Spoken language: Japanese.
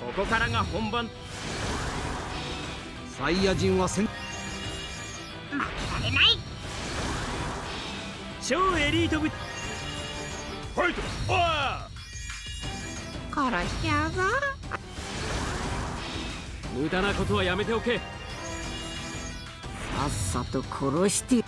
ここからが本番。サイヤ人は戦負けられない。超エリート部ファイト！あ殺しちゃうぞ。無駄なことはやめておけ。さっさと殺して